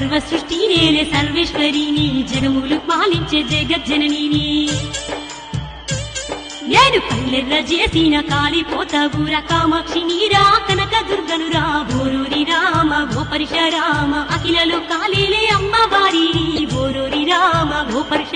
సర్వ సృష్టి నేనే సర్వేశ్వరిని జగములు పాలించే జగజ్జనని నేను పల్లెర్ర చేసిన కాలిపోతవుర కామాక్షి నీరా కనక దుర్గను రా బోరూరి రామ గోపరిష రామ అఖిలలో కాలేలే అమ్మవారి బోరూరి రామ గోపరిష